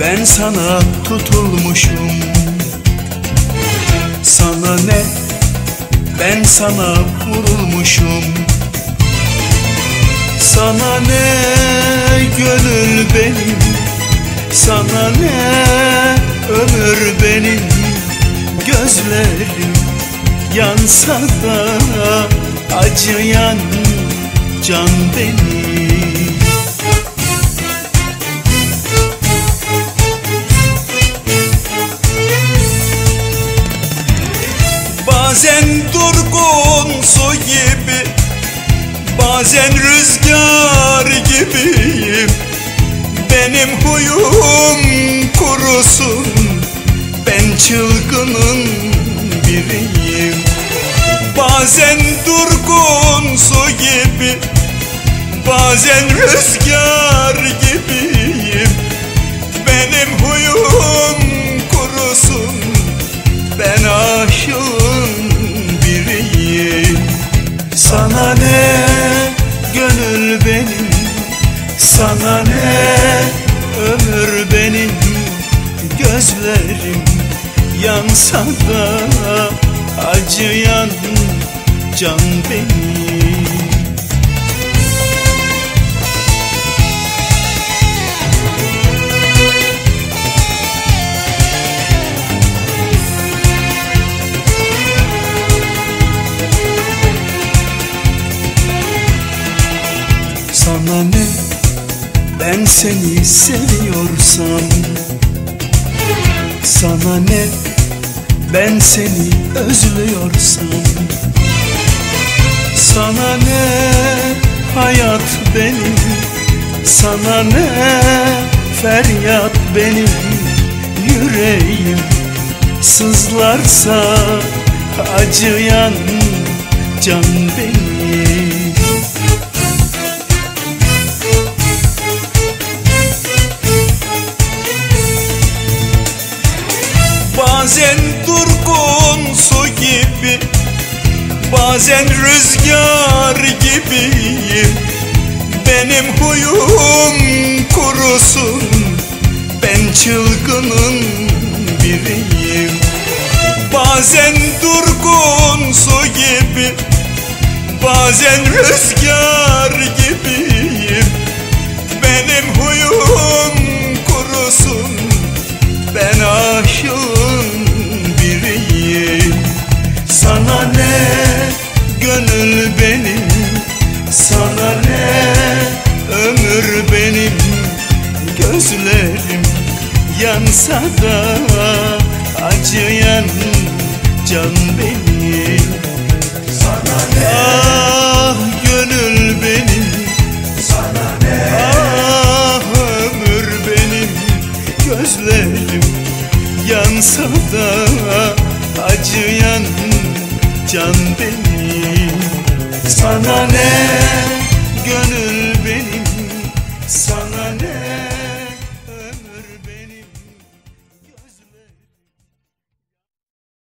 Ben sana tutulmuşum. Sana ne? Ben sana vurulmuşum. Sana ne gönül benim? Sana ne ömür benim? Gözlerim yansa da acıyan can benim su gibi Bazen rüzgar gibiyim. Benim huyum kurusun Ben çılgının biriyim. Bazen durgun su gibi Bazen rüzgar gibiyim. Benim huyum gönül benim Sana ne? Ömür benim Gözlerim yansa da acıyan can benim Sana ne? Ben seni seviyorsam Sana ne? Ben seni özlüyorsam Sana ne? Hayat benim Sana ne? Feryat benim Yüreğim sızlarsa acıyan can benim durgun su gibi Bazen rüzgar gibiyim. Benim huyum kurusun Ben çılgının biriyim. Bazen durgun su gibi Bazen rüzgar gibiyim gönül benim Sana ne? Ömür benim Gözlerim yansa da acıyan can benim. Sana ne? Ah gönül benim. Sana ne? Ah ömür benim Gözlerim yansa da acıyan can benim Sana ne? Gönül benim Sana